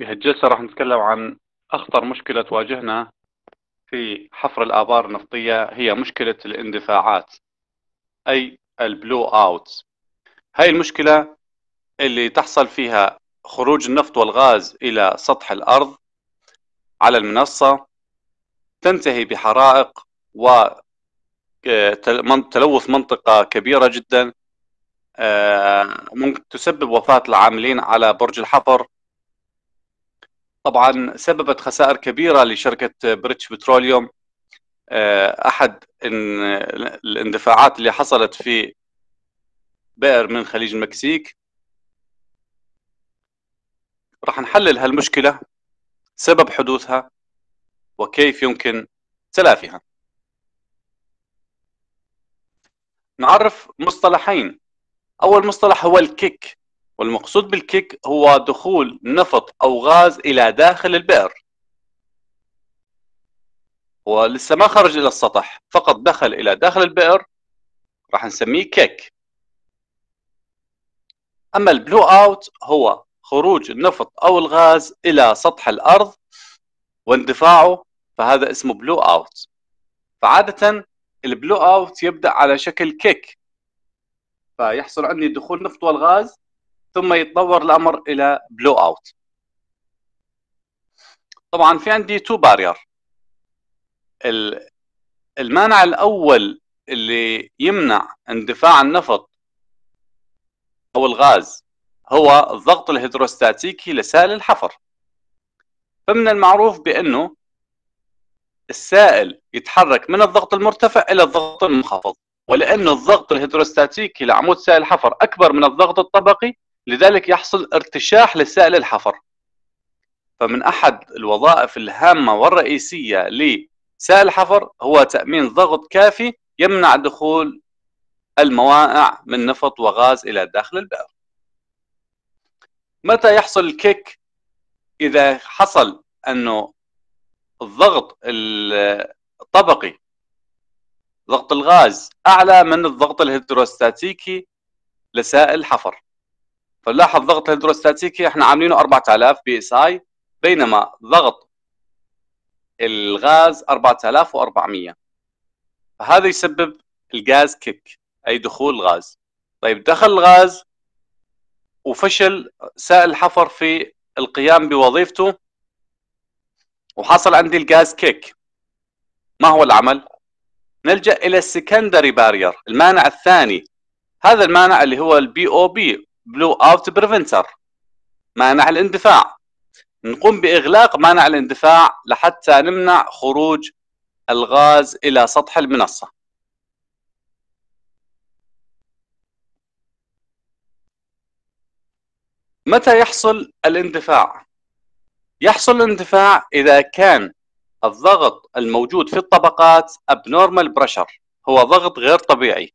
بهالجلسة راح نتكلم عن أخطر مشكلة تواجهنا في حفر الآبار النفطية هي مشكلة الاندفاعات أي البلو أوت هاي المشكلة اللي تحصل فيها خروج النفط والغاز إلى سطح الأرض على المنصة تنتهي بحرائق وتلوث آه، منطقة كبيرة جدا آه، ممكن تسبب وفاة العاملين على برج الحفر. طبعا سببت خسائر كبيرة لشركة بريتش بتروليوم. آه، أحد الإندفاعات اللي حصلت في بئر من خليج المكسيك. راح نحلل هالمشكلة سبب حدوثها وكيف يمكن تلافيها. نعرف مصطلحين. أول مصطلح هو الكيك. والمقصود بالكيك هو دخول نفط أو غاز إلى داخل البئر. ولسه ما خرج إلى السطح فقط دخل إلى داخل البئر راح نسميه كيك. أما البلو أوت هو خروج النفط أو الغاز إلى سطح الأرض واندفاعه فهذا اسمه بلو أوت. فعادة ال blowout يبدأ على شكل kick. فيحصل عندي دخول نفط والغاز ثم يتطور الأمر إلى blowout طبعا في عندي two barrier المانع الأول اللي يمنع اندفاع النفط أو الغاز هو الضغط الهيدروستاتيكي لسائل الحفر. فمن المعروف بأنه السائل يتحرك من الضغط المرتفع إلى الضغط المنخفض ولأنه الضغط الهيدروستاتيكي لعمود سائل الحفر أكبر من الضغط الطبقي لذلك يحصل ارتشاح لسائل الحفر. فمن أحد الوظائف الهامة والرئيسية لسائل الحفر هو تأمين ضغط كافي يمنع دخول الموائع من نفط وغاز إلى داخل البئر. متى يحصل ال kick؟ إذا حصل أنه الضغط الطبقي ضغط الغاز أعلى من الضغط الهيدروستاتيكي لسائل الحفر. فنلاحظ ضغط الهيدروستاتيكي إحنا عاملينه 4000 PSI بينما ضغط الغاز 4400 فهذا يسبب ال gas kick أي دخول غاز طيب دخل الغاز وفشل سائل الحفر في القيام بوظيفته وحصل عندي ال gas kick. ما هو العمل؟ نلجأ إلى ال secondary barrier المانع الثاني. هذا المانع اللي هو ال BOP blowout preventer مانع الاندفاع. نقوم بإغلاق مانع الاندفاع لحتى نمنع خروج الغاز إلى سطح المنصة. متى يحصل الاندفاع؟ يحصل الاندفاع إذا كان الضغط الموجود في الطبقات abnormal pressure هو ضغط غير طبيعي.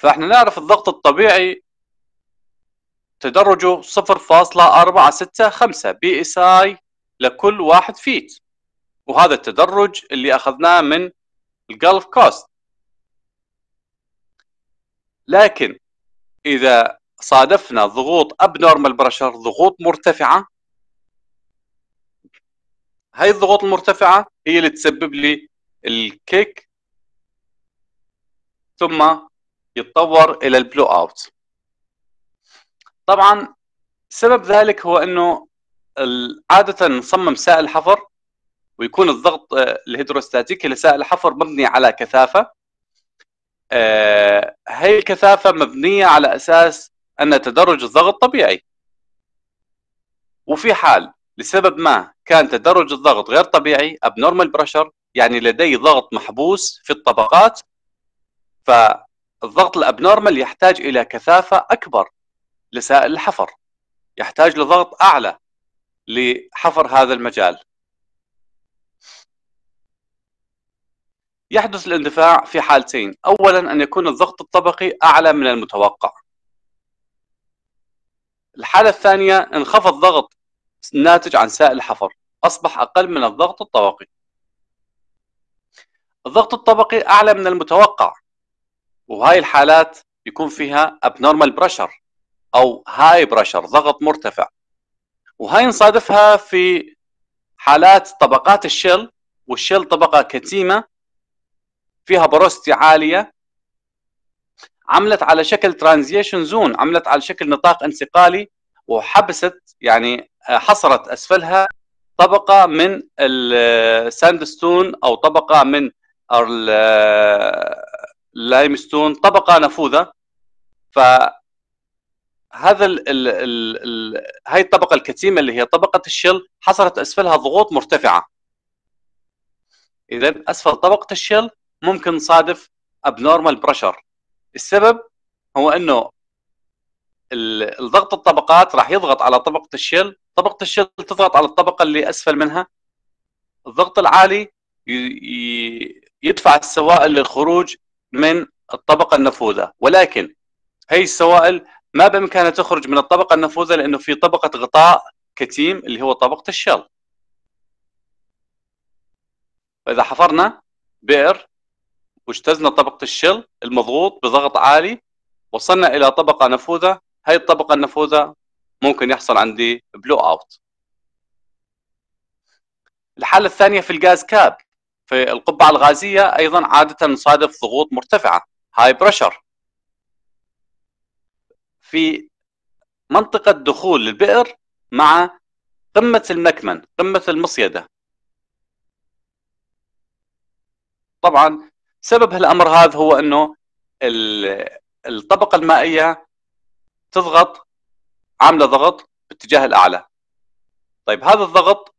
فاحنا نعرف الضغط الطبيعي تدرجه 0.465 بي إس آي لكل واحد feet. وهذا التدرج اللي أخذناه من ال Gulf Coast لكن إذا صادفنا ضغوط abnormal pressure ضغوط مرتفعة هاي الضغوط المرتفعة هي اللي تسبب لي ال kick. ثم يتطور إلى ال blowout طبعا سبب ذلك هو إنه عادة نصمم سائل حفر ويكون الضغط آه، الهيدروستاتيكي لسائل الحفر مبني على كثافة. آه، هي الكثافة مبنية على أساس أن تدرج الضغط طبيعي. وفي حال لسبب ما كان تدرج الضغط غير طبيعي abnormal pressure يعني لدي ضغط محبوس في الطبقات ف الضغط الأبنورمال يحتاج إلى كثافة أكبر لسائل الحفر. يحتاج لضغط أعلى لحفر هذا المجال. يحدث الاندفاع في حالتين. اولا أن يكون الضغط الطبقي أعلى من المتوقع. الحالة الثانية انخفض ضغط الناتج عن سائل الحفر. أصبح أقل من الضغط الطبقي. الضغط الطبقي أعلى من المتوقع. وهاي الحالات يكون فيها abnormal pressure أو high pressure ضغط مرتفع. وهي نصادفها في حالات طبقات ال shale وال shale طبقة كتيمة فيها porosity عالية. عملت على شكل transition zone عملت على شكل نطاق انتقالي وحبست يعني حصرت أسفلها طبقة من ال sandstone أو طبقة من ال limestone طبقة نفوذة ف هذا ال ال ال ال هاي الطبقة الكتيمة اللي هي طبقة ال shale حصلت أسفلها ضغوط مرتفعة. اذا أسفل طبقة ال shale ممكن نصادف abnormal pressure السبب هو إنه الضغط الطبقات راح يضغط على طبقة الشل طبقة الشل تضغط على الطبقة اللي أسفل منها. الضغط العالي يدفع السوائل للخروج من الطبقة النفوذة. ولكن هي السوائل ما بإمكانها تخرج من الطبقة النفوذة لأنه في طبقة غطاء كتيم اللي هو طبقة الشل فإذا حفرنا بئر واجتزنا طبقة الشل المضغوط بضغط عالي وصلنا إلى طبقة نفوذة هاي الطبقة النفوذة ممكن يحصل عندي blowout الحالة الثانية في ال gas cap. في القبعة الغازية أيضا عادة نصادف ضغوط مرتفعة high pressure في منطقة دخول البئر مع قمة المكمن قمة المصيدة. طبعا سبب هالأمر هذا هو إنه الطبقة المائية تضغط عاملة ضغط باتجاه الأعلى. طيب هذا الضغط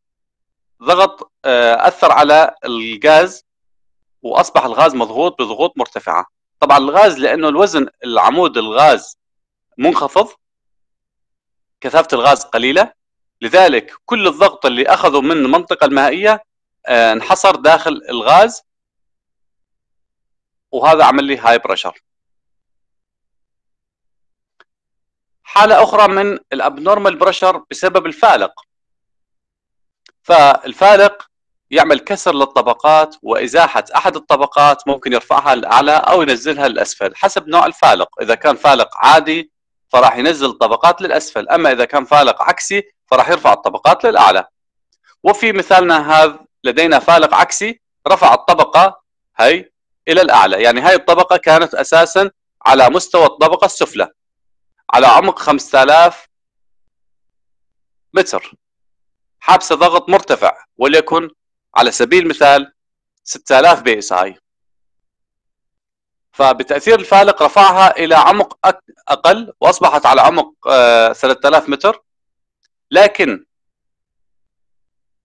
ضغط آه، أثر على الغاز وأصبح الغاز مضغوط بضغوط مرتفعة. طبعا الغاز لأنه الوزن العمود الغاز منخفض كثافة الغاز قليلة. لذلك كل الضغط اللي اخذه من المنطقة المائية آه، انحصر داخل الغاز. وهذا عمل لي high pressure حالة أخرى من ال abnormal pressure بسبب الفالق. فالفالق يعمل كسر للطبقات وإزاحة أحد الطبقات ممكن يرفعها للأعلى أو ينزلها للأسفل حسب نوع الفالق إذا كان فالق عادي فراح ينزل الطبقات للأسفل أما إذا كان فالق عكسي فراح يرفع الطبقات للأعلى. وفي مثالنا هذا لدينا فالق عكسي رفع الطبقة هي إلى الأعلى. يعني هاي الطبقة كانت أساسا على مستوى الطبقة السفلى على عمق 5000 متر. حابسه ضغط مرتفع وليكن على سبيل المثال 6000 PSI فبتأثير الفالق رفعها إلى عمق أقل وأصبحت على عمق 3000 آه، متر. لكن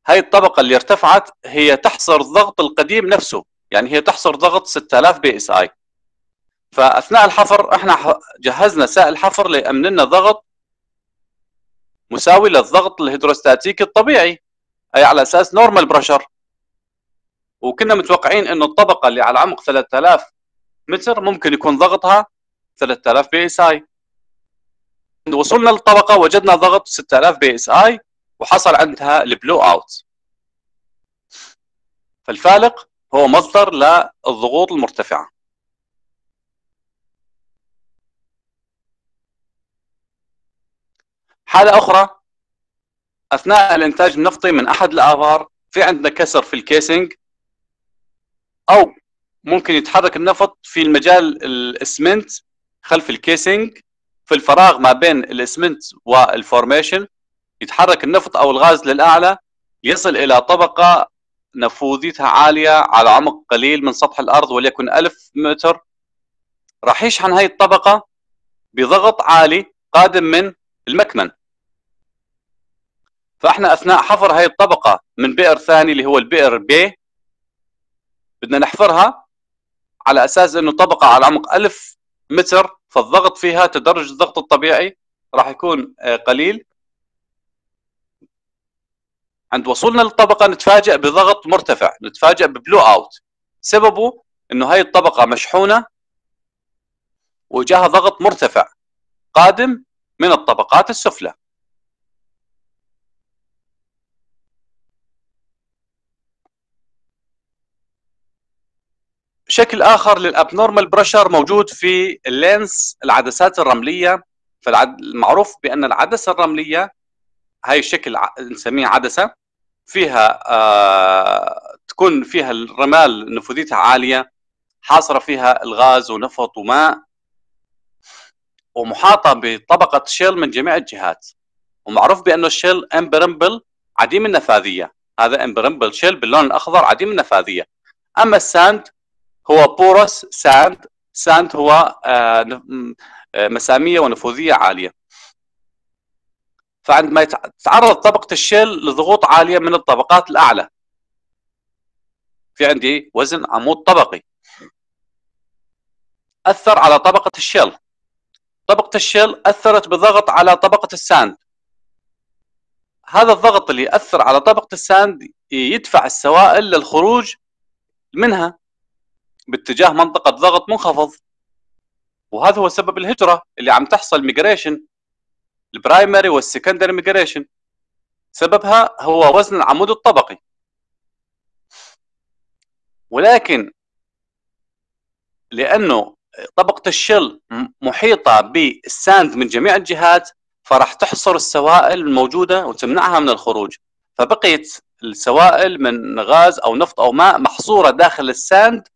هاي الطبقة اللي ارتفعت هي تحصر الضغط القديم نفسه يعني هي تحصر ضغط 6000 PSI فأثناء الحفر إحنا جهزنا سائل حفر ليامن لنا ضغط مساوي للضغط الهيدروستاتيكي الطبيعي أي على أساس normal pressure وكنا متوقعين إنه الطبقة اللي على عمق 3000 متر ممكن يكون ضغطها 3000 PSI. وصلنا للطبقة وجدنا ضغط 6000 PSI وحصل عندها ال blowout. فالفالق هو مصدر للضغوط المرتفعة. حالة أخرى أثناء الإنتاج النفطي من أحد الآبار في عندنا كسر في ال casing أو ممكن يتحرك النفط في المجال الإسمنت خلف ال casing في الفراغ ما بين الإسمنت وال formation يتحرك النفط أو الغاز للأعلى يصل إلى طبقة نفوذيتها عالية على عمق قليل من سطح الأرض وليكن ألف متر. راح يشحن هاي الطبقة بضغط عالي قادم من المكمن. فإحنا أثناء حفر هاي الطبقة من بئر ثاني اللي هو البئر B بدنا نحفرها على أساس إنه طبقة على عمق 1000 متر فالضغط فيها تدرج الضغط الطبيعي راح يكون آه، قليل. عند وصولنا للطبقة نتفاجئ بضغط مرتفع نتفاجئ ببلو أوت. سببه إنه هاي الطبقة مشحونة وجاها ضغط مرتفع. قادم من الطبقات السفلى. شكل آخر لل abnormal pressure موجود في ال lens العدسات الرملية. فالمعروف بأن العدسة الرملية هاي الشكل نسميها عدسة فيها آه تكون فيها الرمال نفوذيتها عالية حاصرة فيها الغاز ونفط وماء. ومحاطة بطبقة shale من جميع الجهات. ومعروف بأنه ال shale impermeable عديم النفاذية. هذا impermeable shale باللون الأخضر عديم النفاذية. أما ال sand هو porous sand sand هو آه، آه، مسامية ونفوذية عالية. فعندما يتعرض طبقة ال shale لضغوط عالية من الطبقات الأعلى. في عندي وزن عمود طبقي. أثر على طبقة ال shale. طبقة ال shale أثرت بضغط على طبقة ال sand. هذا الضغط اللي يأثر على طبقة ال sand يدفع السوائل للخروج منها باتجاه منطقة ضغط منخفض. وهذا هو سبب الهجرة اللي عم تحصل migration ال primary وال secondary migration سببها هو وزن العمود الطبقي. ولكن لأنه طبقة ال shale محيطة بال sand من جميع الجهات فراح تحصر السوائل الموجودة وتمنعها من الخروج فبقيت السوائل من غاز أو نفط أو ماء محصورة داخل ال sand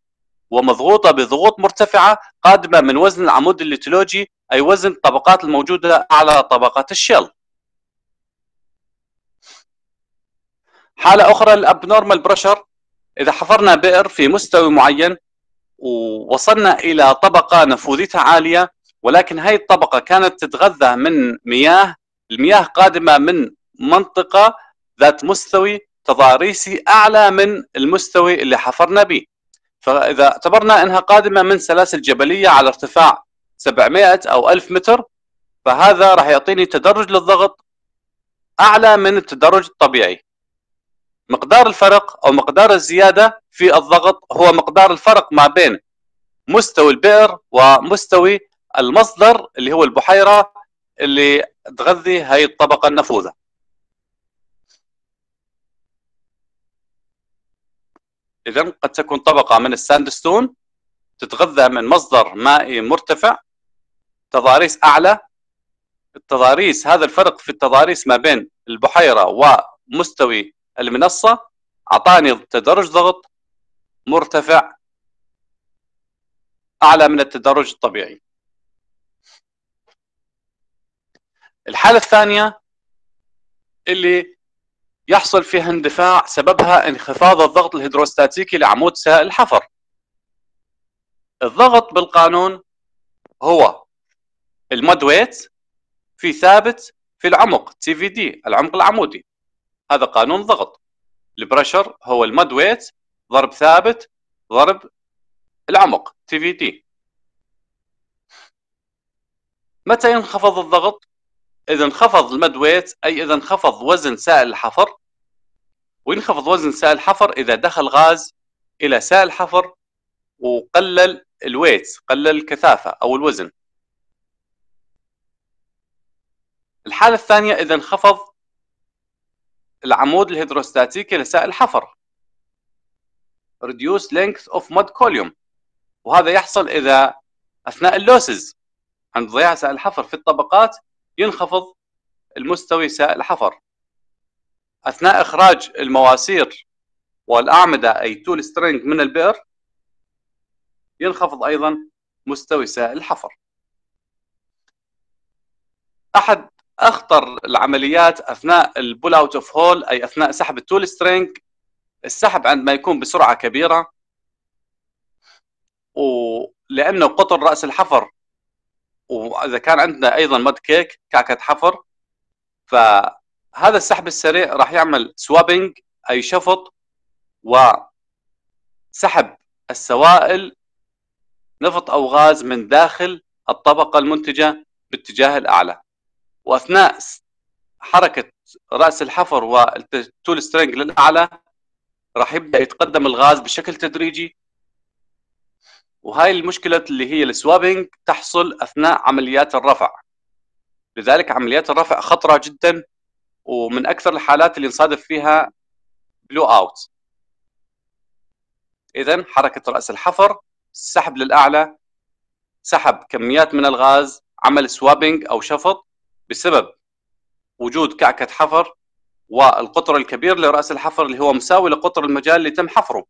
ومضغوطة بضغوط مرتفعة قادمة من وزن العمود الليتولوجي أي وزن الطبقات الموجودة اعلى طبقات ال shale. حالة أخرى ال abnormal pressure إذا حفرنا بئر في مستوى معين ووصلنا إلى طبقة نفوذيتها عالية ولكن هاي الطبقة كانت تتغذى من مياه المياه قادمة من منطقة ذات مستوي تضاريسي أعلى من المستوي اللي حفرنا به. فإذا اعتبرنا إنها قادمة من سلاسل جبلية على ارتفاع 700 أو 1000 متر فهذا راح يعطيني تدرج للضغط أعلى من التدرج الطبيعي. مقدار الفرق أو مقدار الزيادة في الضغط هو مقدار الفرق ما بين مستوى البئر ومستوى المصدر اللي هو البحيرة اللي تغذي هاي الطبقة النفوذة. اذا قد تكون طبقة من الساندستون تتغذى من مصدر مائي مرتفع تضاريس أعلى. التضاريس هذا الفرق في التضاريس ما بين البحيرة ومستوي المنصة أعطاني تدرج ضغط مرتفع أعلى من التدرج الطبيعي. الحالة الثانية اللي يحصل فيها اندفاع سببها انخفاض الضغط الهيدروستاتيكي لعمود سائل الحفر. الضغط بالقانون هو المود ويت في ثابت في العمق TVD العمق العمودي. هذا قانون ضغط. ال pressure هو ال mud weight ضرب ثابت ضرب العمق TVD متى ينخفض الضغط؟ إذا انخفض ال mud weight أي إذا انخفض وزن سائل الحفر. وينخفض وزن سائل الحفر إذا دخل غاز إلى سائل الحفر وقلل ال weight قلل الكثافة أو الوزن. الحالة الثانية إذا انخفض العمود الهيدروستاتيكي لسائل الحفر. Reduce length of mud column وهذا يحصل إذا أثناء ال losses. عند ضياع سائل الحفر في الطبقات ينخفض المستوي سائل الحفر أثناء إخراج المواسير والأعمدة أي tool string من البئر ينخفض أيضا مستوي سائل الحفر أحد أخطر العمليات أثناء ال pull out of hole أي أثناء سحب ال tool string السحب عندما يكون بسرعة كبيرة ولأنه قطر رأس الحفر. وإذا كان عندنا أيضا mud cake كعكة حفر فهذا السحب السريع راح يعمل swabbing أي شفط وسحب السوائل نفط أو غاز من داخل الطبقة المنتجة باتجاه الأعلى. وأثناء حركة رأس الحفر وال tool string للأعلى راح يبدأ يتقدم الغاز بشكل تدريجي. وهاي المشكلة اللي هي ال swabbing تحصل أثناء عمليات الرفع. لذلك عمليات الرفع خطرة جدا ومن أكثر الحالات اللي نصادف فيها blowout إذا حركة رأس الحفر سحب للأعلى سحب كميات من الغاز عمل swabbing أو شفط بسبب وجود كعكة حفر والقطر الكبير لرأس الحفر اللي هو مساوي لقطر المجال اللي تم حفره.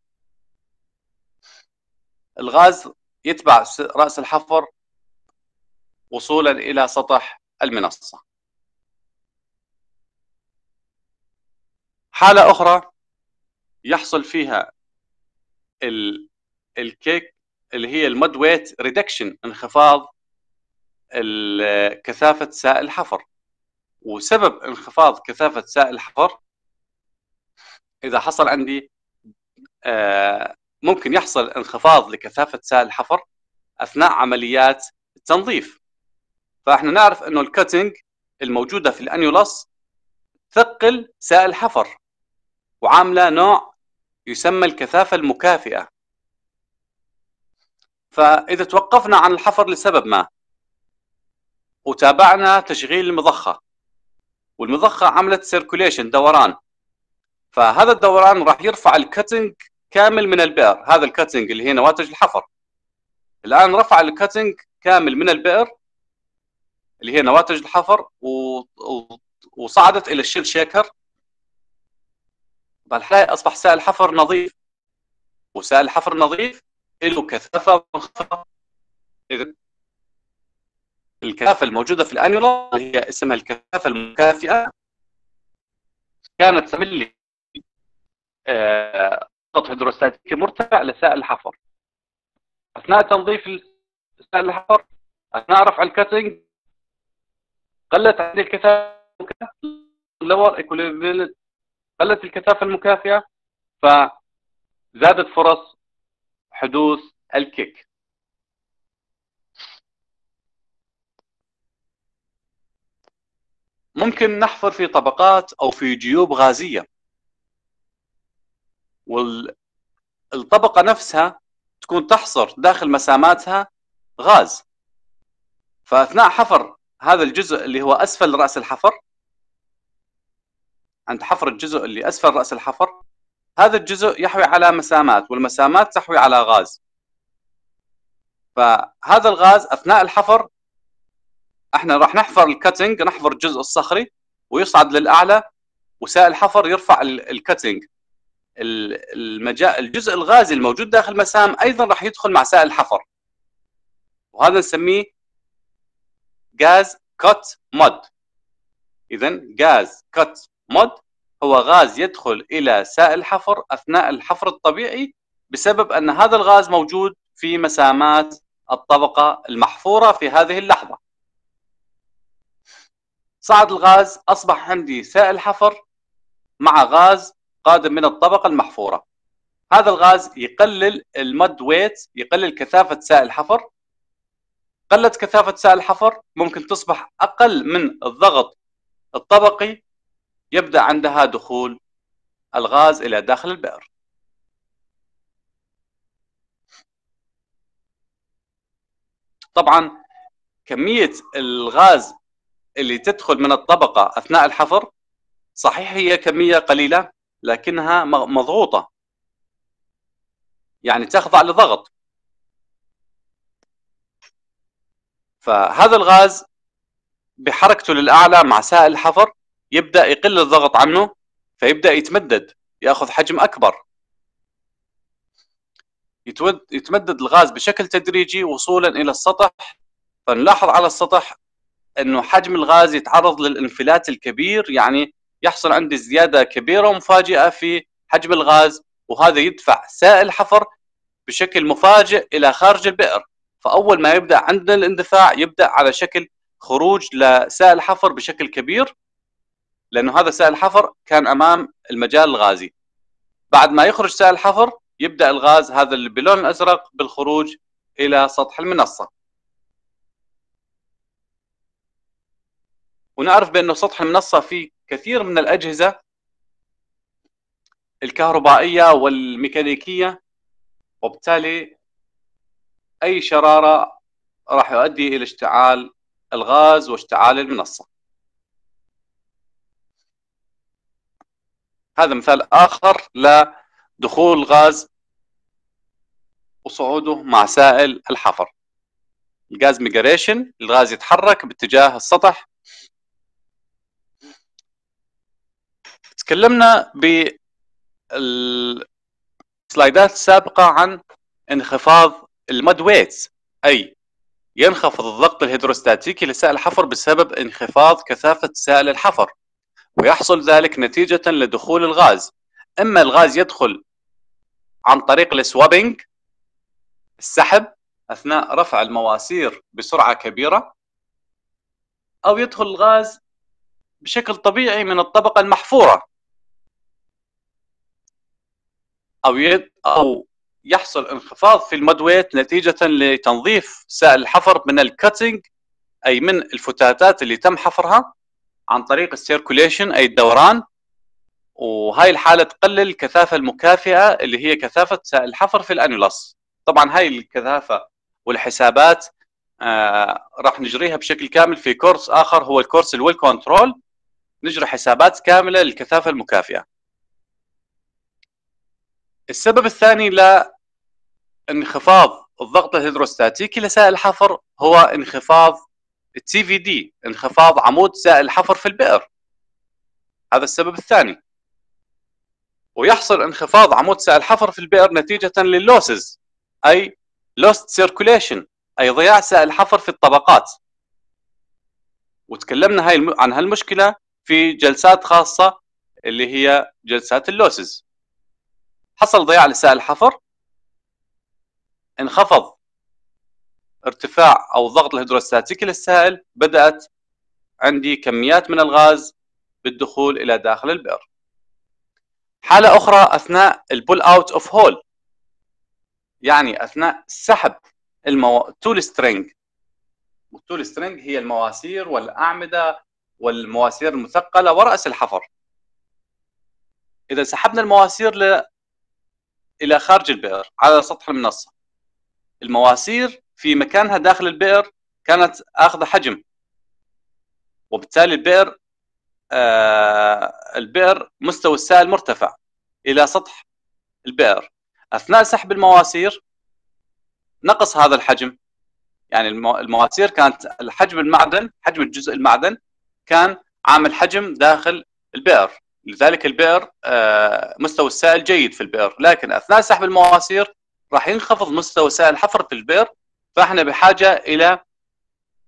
الغاز يتبع رأس الحفر وصولا إلى سطح المنصة. حالة أخرى يحصل فيها ال kick اللي هي ال mud weight reduction انخفاض كثافة سائل الحفر وسبب انخفاض كثافة سائل الحفر إذا حصل عندي آه، ممكن يحصل انخفاض لكثافة سائل الحفر أثناء عمليات التنظيف. فإحنا نعرف إنه ال cutting الموجودة في ال annulus تثقل سائل الحفر وعاملة نوع يسمى الكثافة المكافئة. فإذا توقفنا عن الحفر لسبب ما وتابعنا تشغيل المضخة والمضخة عملت circulation دوران. فهذا الدوران راح يرفع ال cutting كامل من البئر. هذا ال cutting اللي هي نواتج الحفر. الآن رفع ال cutting كامل من البئر اللي هي نواتج الحفر و... وصعدت إلى ال shale shaker بالحالة أصبح سائل حفر نظيف. وسائل حفر نظيف له كثافة منخفضة. إذا الكثافة الموجودة في ال annular هي اسمها الكثافة المكافئة. كانت تعمل لي ضغط هيدروستاتيكي مرتفع لسائل الحفر. أثناء تنظيف سائل الحفر أثناء رفع الكاتنج قلت عندي الكثافة قلت الكثافة المكافئة فزادت فرص حدوث الكيك. ممكن نحفر في طبقات أو في جيوب غازية. والطبقة نفسها تكون تحصر داخل مساماتها غاز. فأثناء حفر هذا الجزء اللي هو أسفل رأس الحفر عند حفر الجزء اللي أسفل رأس الحفر هذا الجزء يحوي على مسامات والمسامات تحوي على غاز. فهذا الغاز أثناء الحفر إحنا راح نحفر ال cutting نحفر الجزء الصخري ويصعد للأعلى وسائل الحفر يرفع ال cutting المجال الجزء الغازي الموجود داخل المسام أيضا راح يدخل مع سائل الحفر وهذا نسميه gas cut mud اذا gas cut mud هو غاز يدخل إلى سائل الحفر أثناء الحفر الطبيعي بسبب أن هذا الغاز موجود في مسامات الطبقة المحفورة في هذه اللحظة. صعد الغاز أصبح عندي سائل حفر مع غاز قادم من الطبقة المحفورة. هذا الغاز يقلل المد ويت يقلل كثافة سائل الحفر. قلت كثافة سائل الحفر ممكن تصبح أقل من الضغط الطبقي. يبدأ عندها دخول الغاز إلى داخل البئر. طبعا كمية الغاز اللي تدخل من الطبقة أثناء الحفر صحيح هي كمية قليلة لكنها مضغوطة. يعني تخضع لضغط. فهذا الغاز بحركته للأعلى مع سائل الحفر يبدأ يقل الضغط عنه فيبدأ يتمدد يأخذ حجم أكبر. يتمدد الغاز بشكل تدريجي وصولا إلى السطح. فنلاحظ على السطح إنه حجم الغاز يتعرض للانفلات الكبير يعني يحصل عندي زيادة كبيرة ومفاجئة في حجم الغاز وهذا يدفع سائل الحفر بشكل مفاجئ إلى خارج البئر. فأول ما يبدأ عندنا الاندفاع يبدأ على شكل خروج لسائل الحفر بشكل كبير لأنه هذا سائل الحفر كان أمام المجال الغازي. بعد ما يخرج سائل الحفر يبدأ الغاز هذا اللي باللون الأزرق بالخروج إلى سطح المنصة. ونعرف بأنه سطح المنصة فيه كثير من الأجهزة الكهربائية والميكانيكية وبالتالي أي شرارة راح يؤدي إلى اشتعال الغاز واشتعال المنصة. هذا مثال آخر لدخول غاز وصعوده مع سائل الحفر. الغاز migration الغاز يتحرك باتجاه السطح تكلمنا ال slides ات السابقة عن انخفاض ال mud weight أي ينخفض الضغط الهيدروستاتيكي لسائل الحفر بسبب انخفاض كثافة سائل الحفر ويحصل ذلك نتيجة لدخول الغاز. إما الغاز يدخل عن طريق ال swabbing السحب أثناء رفع المواسير بسرعة كبيرة أو يدخل الغاز بشكل طبيعي من الطبقة المحفورة. أو يد أو يحصل انخفاض في ال mud weight نتيجة لتنظيف سائل الحفر من ال cutting أي من الفتاتات اللي تم حفرها عن طريق ال circulation أي الدوران. وهاي الحالة تقلل الكثافة المكافئة اللي هي كثافة سائل الحفر في ال annulus طبعا هاي الكثافة والحسابات آه راح نجريها بشكل كامل في course آخر هو ال course ال well control نجري حسابات كاملة للكثافة المكافئة. السبب الثاني لانخفاض الضغط الهيدروستاتيكي لسائل الحفر هو انخفاض التي في دي انخفاض عمود سائل الحفر في البئر. هذا السبب الثاني. ويحصل انخفاض عمود سائل الحفر في البئر نتيجة للوسز أي lost circulation أي ضياع سائل الحفر في الطبقات. وتكلمنا هاي عن هالمشكلة في جلسات خاصة اللي هي جلسات اللوسز. حصل ضياع لسائل الحفر انخفض ارتفاع أو الضغط الهيدروستاتيكي للسائل بدأت عندي كميات من الغاز بالدخول إلى داخل البئر حالة أخرى أثناء ال pull out of hole يعني أثناء سحب المو... ال tool string وال tool string هي المواسير والأعمدة والمواسير المثقلة ورأس الحفر إذا سحبنا المواسير. إلى خارج البئر على سطح المنصة. المواسير في مكانها داخل البئر كانت اخذ حجم. وبالتالي البئر آه البئر مستوى السائل مرتفع إلى سطح البئر. أثناء سحب المواسير نقص هذا الحجم. يعني المواسير كانت الحجم المعدن حجم الجزء المعدن كان عامل حجم داخل البئر. لذلك البئر آه مستوى السائل جيد في البئر. لكن أثناء سحب المواسير راح ينخفض مستوى سائل في البئر فإحنا بحاجة إلى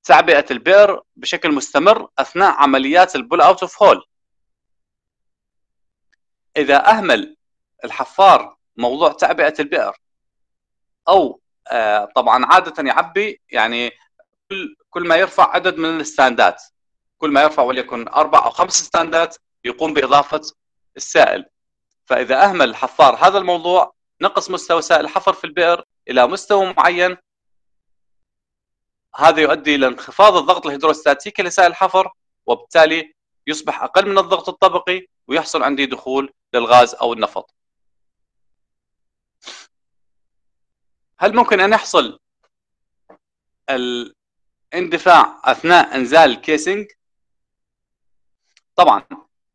تعبئه البئر بشكل مستمر أثناء عمليات ال pull out of hole إذا أهمل الحفار موضوع تعبئه البئر أو آه طبعا عادة يعبي يعني كل ما يرفع عدد من الستاندات كل ما يرفع وليكن أربع أو خمس ستاندات يقوم بإضافة السائل فإذا أهمل الحفار هذا الموضوع نقص مستوى سائل الحفر في البئر إلى مستوى معين هذا يؤدي إلى انخفاض الضغط الهيدروستاتيكي لسائل الحفر وبالتالي يصبح أقل من الضغط الطبقي ويحصل عندي دخول للغاز أو النفط. هل ممكن أن يحصل الاندفاع أثناء إنزال ال casing؟ طبعا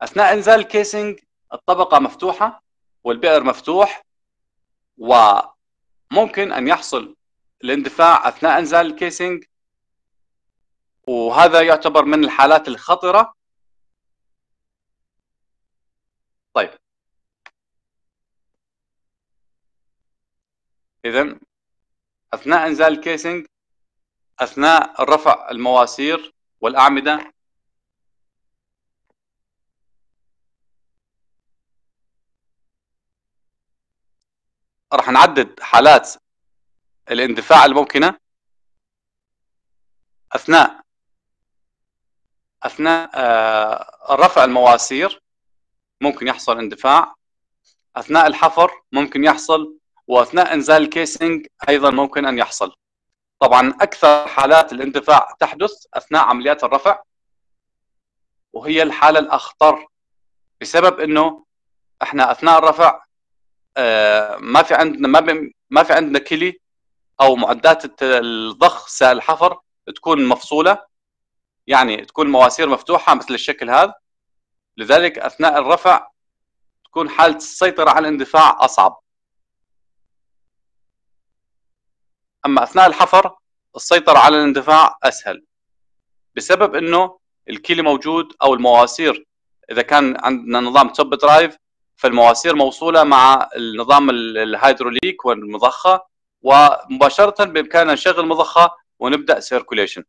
أثناء إنزال ال casing الطبقة مفتوحة والبئر مفتوح وممكن أن يحصل الاندفاع أثناء إنزال ال casing وهذا يعتبر من الحالات الخطرة. طيب. اذا أثناء إنزال الكيسنج أثناء رفع المواسير والأعمدة راح نعدد حالات الاندفاع الممكنه أثناء أثناء آه، رفع المواسير ممكن يحصل اندفاع. أثناء الحفر ممكن يحصل وأثناء إنزال الكيسنج أيضا ممكن أن يحصل. طبعا أكثر حالات الاندفاع تحدث أثناء عمليات الرفع وهي الحالة الأخطر بسبب إنه إحنا أثناء الرفع ما في عندنا ما ما في عندنا كلي أو معدات الضخ سائل الحفر تكون مفصولة. يعني تكون مواسير مفتوحة مثل الشكل هذا. لذلك أثناء الرفع تكون حالة السيطرة على الاندفاع أصعب. أما أثناء الحفر السيطرة على الاندفاع أسهل بسبب إنه ال kelly موجود أو المواسير إذا كان عندنا نظام top drive فالمواسير موصولة مع النظام الهيدروليك والمضخة ومباشرة بإمكاننا نشغل مضخه ونبدأ circulation